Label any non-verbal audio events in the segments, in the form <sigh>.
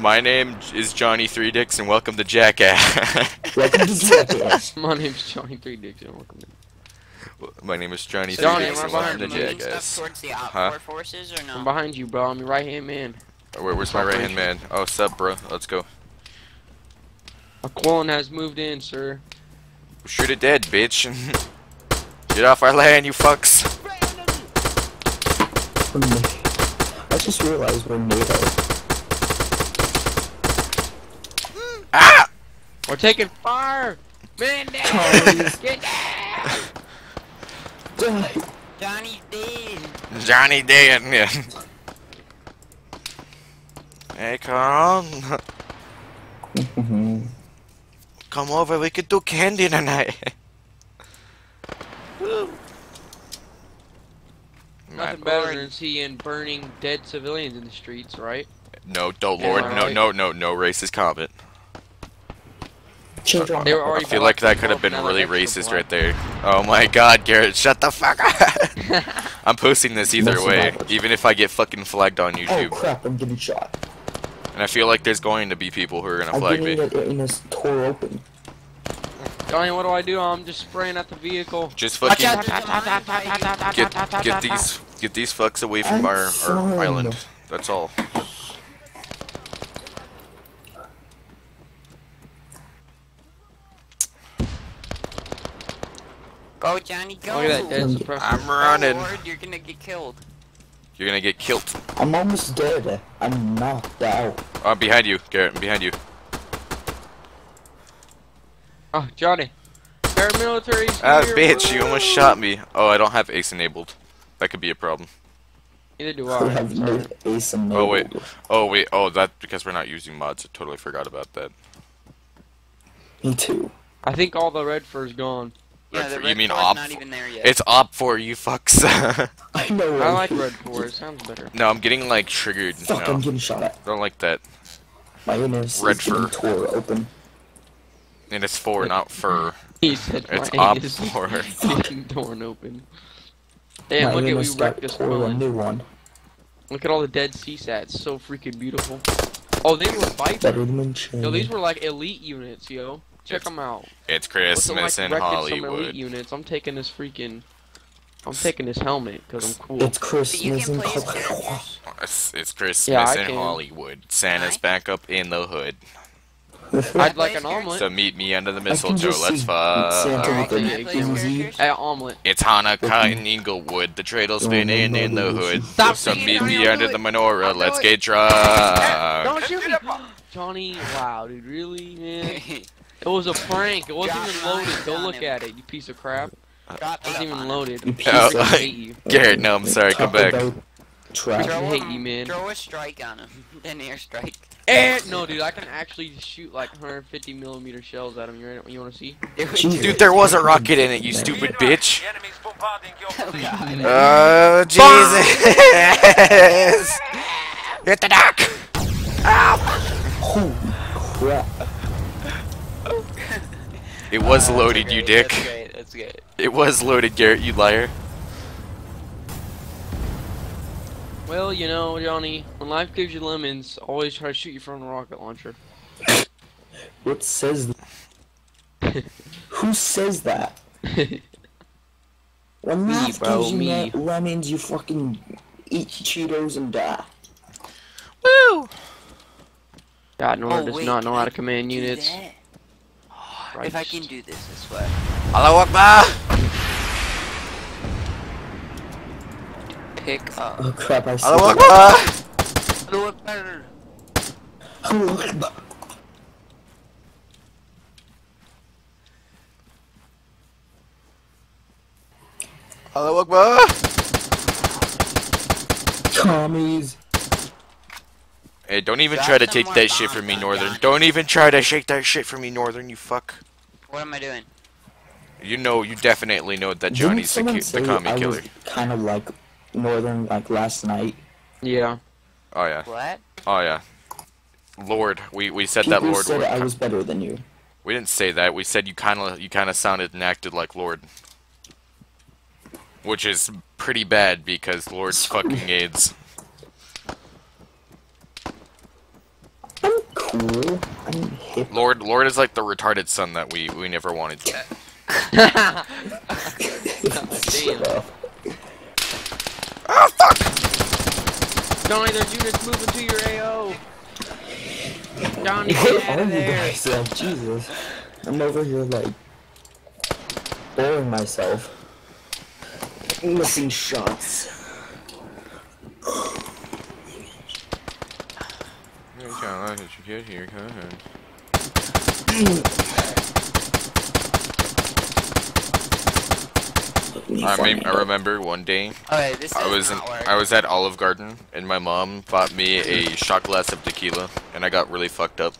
My name is Johnny Three Dicks, and welcome to Jackass. <laughs> Welcome to Jackass. <laughs> My name's Johnny Three Dicks. and welcome to- My name is Johnny Three Johnny, Dicks, I'm and welcome to behind you. Jackass. towards the Huh? forces or I'm behind you, bro. I'm your right hand man. Where, where's my right hand man? Oh, sup, bro? Let's go. McQuillan has moved in, sir. Shoot it dead, bitch. <laughs> Get off our land, you fucks. I just realized we're NATO. Ah! We're taking fire. Man down. Charlie. Get down. Die. Johnny's dead. Johnny dead. Yeah. Hey, come. Mhm. Come over, we could do candy tonight. <laughs> Nothing better than seeing burning dead civilians in the streets, right? No, don't, Yeah, Lord. No, no, no, no racist comment. Change on They were I feel like that could have been really racist right there. Oh my god, Garrett, shut the fuck up! <laughs> I'm posting this either Listen way, even if I get fucking flagged on YouTube. Oh YouTube. crap! I'm getting shot. And I feel like there's going to be people who are gonna I'm flag getting me. it in this tore open. Johnny, what do I do? I'm just spraying at the vehicle. Just fucking out, there's a mine fighting. get get these get these fucks away from I'm our, our fine. island. That's all. Go, Johnny, go. Look at that dead I'm- suppressor. I'm Go, running. Lord, you're gonna get killed. You're gonna get killed. I'm almost dead. I'm knocked out. Oh, behind you, Garrett. I'm behind you. Oh, Johnny. Paramilitary. Ah, bitch! You almost shot me. Oh, I don't have ace enabled. That could be a problem. Neither do I I. have no ace and Oh wait. Oh wait. Oh, that's because we're not using mods. I totally forgot about that. Me too. I think all the red fur's gone. Yeah, the for- red you mean op? not even there yet. It's op for you fucks. <laughs> I know. I like red four. It sounds better. no, I'm getting like triggered. Fuck! No, I'm getting shot at. I don't like that. My anus Red is getting fur. tore open. And it's for, not fur. <laughs> He said It's my op anus for. getting torn open. Damn, My look at we anus got wrecked this tore a new one. Look at all the dead CSATs. So freaking beautiful. Oh, they were Viper. Better than Chin. Yo, these were like elite units, yo. Check It's them out. It's Looks like Christmas in wrecked Some elite Hollywood. units. I'm taking this freaking. I'm taking this helmet because I'm cool. It's Christmas in play as Colorado. characters. It's, it's Christmas Yeah, in can. Hollywood. Santa's back up in the hood. <laughs> I'd like an omelet. So meet me under the mistletoe. Let's see fuck. Santa Alright, with can a I play as Uzi. characters? Hey, omelet. It's Hanukkah in Inglewood. The dreidel spinning in the hood. Stop so meet me I'll under the menorah. Let's it. get drunk. <laughs> Don't shoot me! Johnny, wow, dude, really, man? <laughs> It was a prank. It wasn't Drop even loaded. Go look at it, you piece of crap. It wasn't even on loaded. <laughs> You I piece of- freaking hate you. Garrett, no, I'm sorry. Come back. about Trash. I Throw hate you, man. Throw a strike on him. <laughs> An airstrike. Eh, no, dude, I can actually shoot like 150 millimeter shells at him. You, ready? you want to see? Do it. Jesus. Dude, there was a rocket in it, you stupid bitch. <laughs> Oh, God. Oh, Jesus. Hit the dock. Holy crap. <laughs> It was Uh, loaded, that's you dick. That's great. That's good. It was loaded, Garrett, you liar. Well, you know, Johnny, when life gives you lemons, always try to shoot you from a rocket launcher. <laughs> What says that? Who says that? <laughs> When Me, life bro, gives you me. net lemons, you fucking eat Cheetos and die. Woo! God, Nora Oh, does wait, not know how to command units. that? If I can do this this way. Hello, Akbar. Pick up. Oh crap, I see Hello, it. Akbar. Look better. Allahu Akbar. Hello, Akbar. Commies. Hey, don't even Drop try to take that shit from me, Northern. Don't even try to shake that shit from me, Northern, you fuck. What am I doing? You know, you definitely know that Johnny's the, someone the commie I killer. was kind of like Northern like last night? Yeah. Oh, yeah. What? Oh, yeah. Lord. We, we said People that Lord said I was better than you. We didn't say that. We said you kind of you kind of sounded and acted like Lord. Which is pretty bad because Lord's <laughs> fucking AIDS. I'm cool. I'm hip. Lord, Lord is like the retarded son that we we never wanted. Damn. Shut up. Ah, fuck! Johnny, there's units moving to your AO. Johnny, Where <laughs> get out are of you there. guys? Like, Jesus. I'm over here like boring myself. Missing shots. I, mean, I remember one day Okay, this I was in. I was at Olive Garden and my mom bought me a <laughs> shot glass of tequila and I got really fucked up.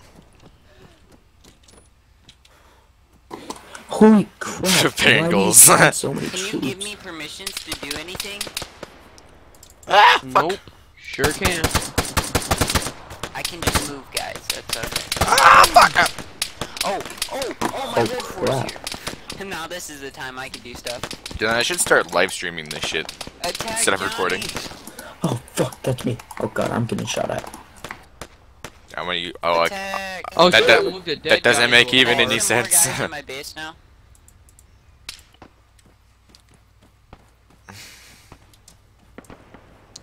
Holy crap! <laughs> Bengals. Why do so <laughs> many Can you give me permissions to do anything? Ah, Nope. Sure can. I can just move, guys. That's okay. Ah, fuck! Oh, oh, oh, my Oh, red force crap. here. And <laughs> now this is the time I can do stuff. Then I should start live streaming this shit. Attack Instead of Johnny. recording. Oh fuck, that's me. Oh god, I'm getting shot at. How many? Oh, I, Oh, That- that- I moved a dead that doesn't make even any Are there more sense. <laughs>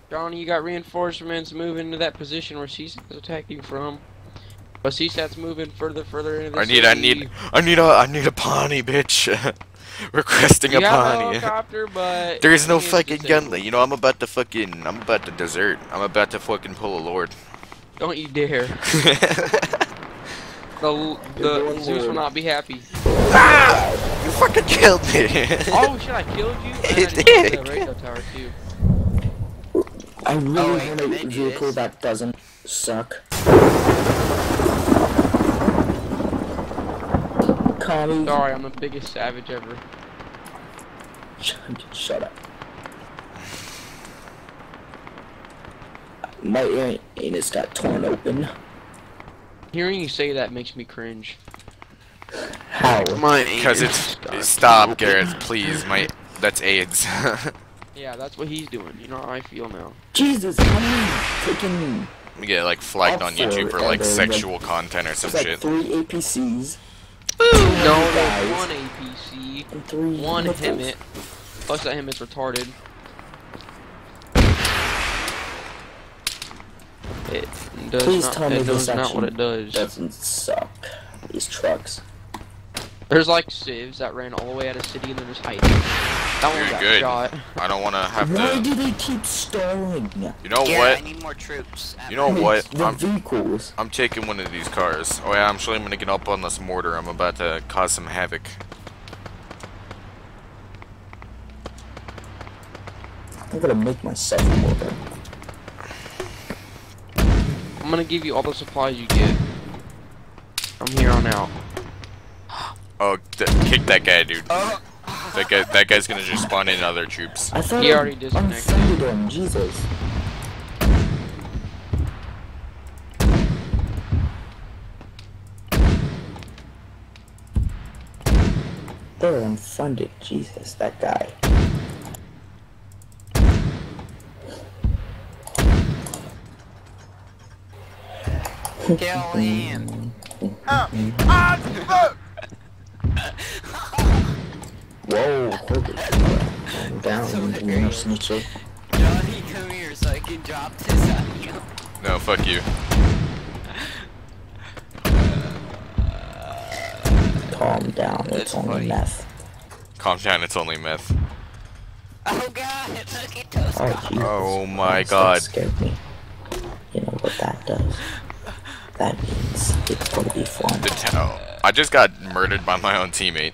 guys in my base now? Johnny, you got reinforcements moving to that position where CSAT's attacking from. But CSAT's moving further, further into the I need, I city. need, I need a, I need a pawnee, bitch. <laughs> Requesting You a pawnee. helicopter, but There is no fucking disabled. gun. You know, I'm about to fucking, I'm about to desert. I'm about to fucking pull a lord. Don't you dare. <laughs> The the Zeus will not be happy. ah! You fucking killed me. Oh shit! I killed you. <laughs> I It did. The radio tower too. I really Oh, wait, want can I a do vehicle that doesn't suck. Commie. Sorry, I'm the biggest savage ever. Shut up. My an- anus got torn open. Hearing you say that makes me cringe. How? My Because it's, stop, Gareth, please. My, that's AIDS. <laughs> Yeah, that's what he's doing. You know how I feel now. Jesus, how many freaking. We get like flagged on YouTube for for like ever, like- sexual content or some like shit. three APCs No, there's one APC, and three. one missiles. HEMTT. Plus that HEMTT's retarded. It does Please not. tell me It knows this not what it does. Doesn't suck. These trucks. There's like sieves that ran all the way out of city and then just hiding. That one got good. shot. I don't want to have Why to. do they keep stalling? You know yeah, what? I need more troops. You know what? The I'm, vehicles. I'm taking one of these cars. Oh yeah, I'm surely gonna get up on this mortar. I'm about to cause some havoc. I'm gonna make myself mortar. I'm gonna give you all the supplies you get. From here on out. Oh, th kick that guy, dude. Oh, That guy, that guy's gonna just spawn in other troops. I thought He already disconnected. unfriended him. Jesus. They're unfunded. Jesus, that guy. kill him. Whoa, <laughs> ah, holy ah, ah! Crap. Calm down, So you great. little snitcher. Johnny, come here so I can drop this on you. No, fuck you. Calm down, it's That's only funny. meth. Calm down. It's only meth. Oh god, look at those Oh, Oh my God. That scared me. You know what that does? That means it's gonna be fun. The town. I just got murdered by my own teammate.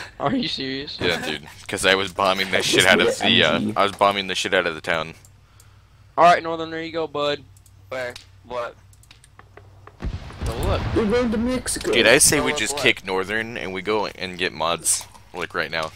<laughs> Are you serious? yeah, dude. Because I was bombing the shit out of the. Uh, I was bombing the shit out of the town. Alright, Northern, there you go, bud. Where? What? Go look. We're going to Mexico. Dude, I say we Oh, just what? kick Northern and we go and get mods. Like right now.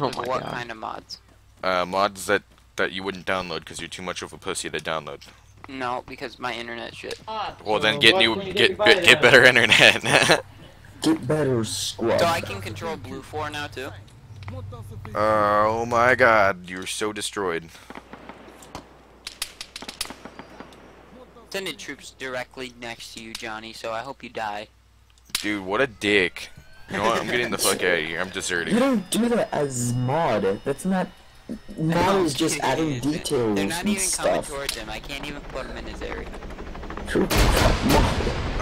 Oh my what god. kind of mods? Uh, mods that that you wouldn't download because you're too much of a pussy to download. No, because my internet shit. Ah. Well, then get new, get get, get better internet. <laughs> Get better, squad. So I can control Blue 4 now too? Uh, oh my god, you're so destroyed. sending troops directly next to you, Johnny, so I hope you die. Dude, what a dick. You know what? I'm getting the fuck out of here. I'm deserting. You don't do that as mod. That's not. Mod is just adding They're details not and even coming stuff. towards him. I can't even put him in his area.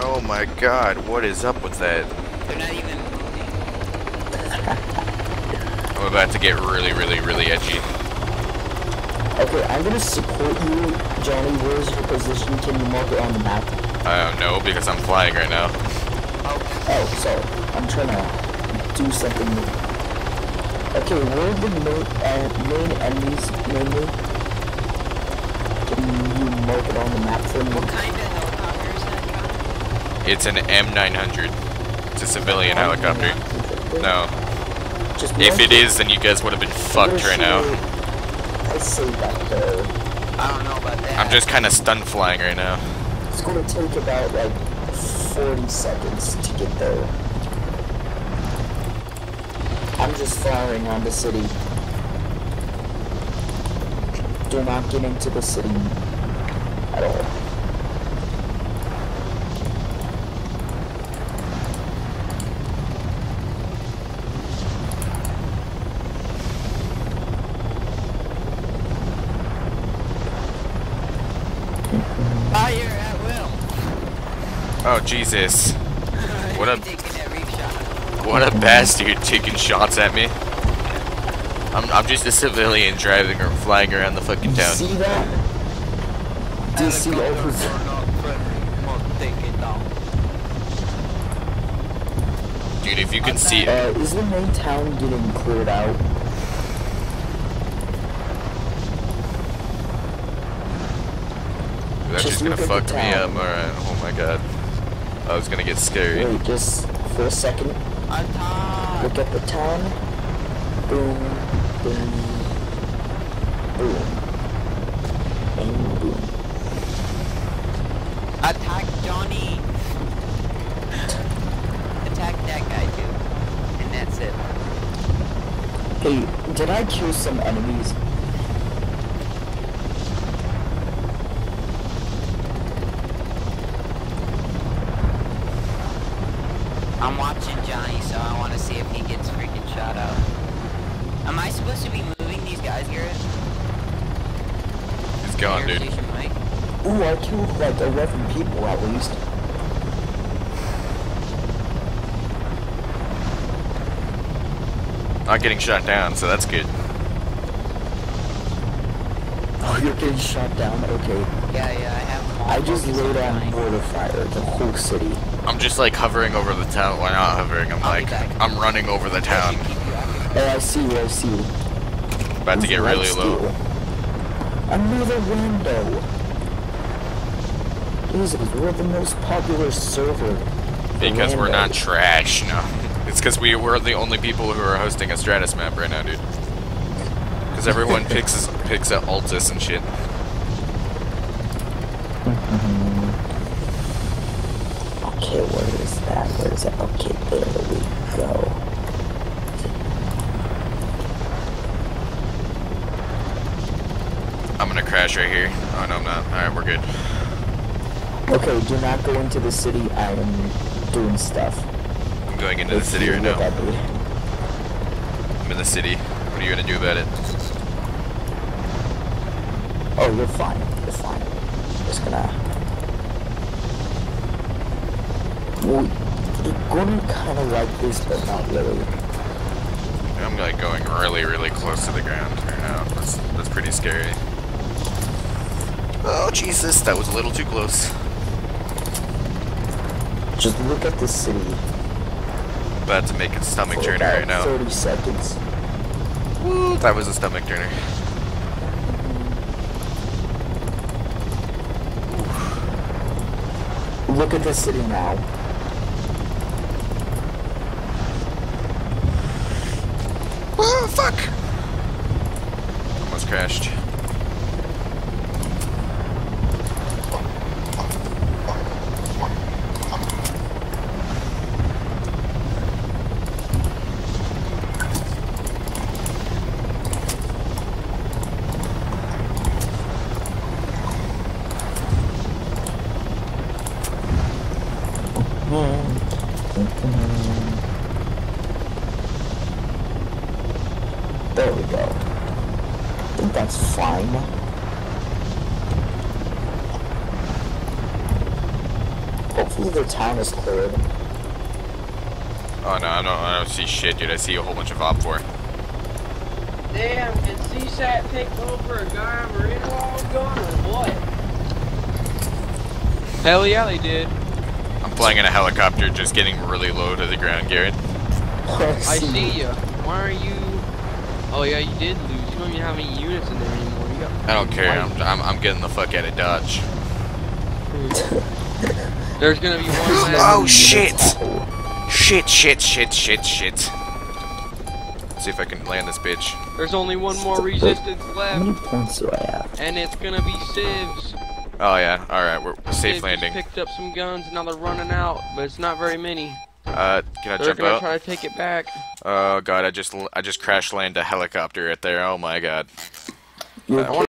Oh my god, what is up with that? They're not even moving. <laughs> I'm about to get really, really, really edgy. Okay, I'm gonna support you, Johnny. Where's your position? Can you mark it on the map? I don't know because I'm flying right now. Oh, oh sorry. I'm trying to do something new. Okay, where are the main, uh, main enemies mainly? Can you mark it on the map for me? What kind of helicopter is that, Johnny? It's an M900. It's a civilian helicopter. No. Just If it is, then you guys would have been fucked right now. I say that though. I don't know about that. I'm just kind of stun flying right now. It's gonna take about like 40 seconds to get there. I'm just firing on the city. Do not get into the city at all. Fire at will. Oh Jesus! <laughs> What a- taking every shot. What a bastard taking shots at me. I'm I'm just a civilian driving or flying around the fucking town. You town. see that? Do you see over Dude, if you can see Uh, is the main town getting cleared out? that's just just gonna look at the fuck me up. Alright, oh my god. I was gonna get scary. Wait, just for a second. Attack! Look at the town. Boom, boom, boom, and boom. Attack Johnny! Attack that guy too. And that's it. Hey, did I kill some enemies? Moving these guys, Garrett? He's gone, dude. Station Ooh, I killed like 11 people at least. Not getting shot down, so that's good. Oh, you're getting shot down? Okay. Yeah, yeah, I have. I just laid on Johnny. mortar fire, the whole city. I'm just like hovering over the town. Why not hovering? I'm I'll like. I'm running over the town. should keep. Oh, I see you, I see you. About to get really low. Another rando. Jesus, we're the most popular server. Because we're not trash, no. <laughs> It's because we, we're the only people who are hosting a Stratis map right now, dude. Because everyone <laughs> picks picks at Altis and shit. <laughs> Okay, where is that? Where is that? Okay, there we go. I'm gonna crash right here. Oh no, I'm not. Alright, we're good. Okay, do not go into the city. I am doing stuff. I'm going into the city right now. I'm in the city. What are you gonna do about it? Oh, you're fine. You're fine. Just gonna. Well, you're gonna kind of like this, but not really. I'm like going really, really close to the ground right now. That's that's pretty scary. Oh Jesus, that was a little too close. Just look at the city About to make a stomach for turner right now. 30 seconds. Woo, that was a stomach turner. Look at the city now. Oh fuck! Almost crashed. Fine. Hopefully their town is cleared. Oh no, I don't, I don't see shit, dude. I see a whole bunch of Op 4. Damn, did CSAT take over Agia Marina while I gone or what? Hell yeah, they did. I'm flying in a helicopter, just getting really low to the ground, Garrett. <laughs> I see ya. Why are you? Oh yeah, you did lose. You don't even have any units in there anymore. You got. I don't care. I'm, I'm, I'm getting the fuck out of Dodge. <laughs> There's gonna be one last. Oh shit! Shit, shit, shit, shit, shit. See if I can land this bitch. There's only one more resistance How left, many points do I have? and it's gonna be Civs. Oh yeah, alright, we're we're safe Civs landing. Just picked up some guns, and now they're running out, but it's not very many. Uh, can I They're jump gonna out? try to take it back. Oh god, I just I just crash landed a helicopter right there. Oh my god. Wanna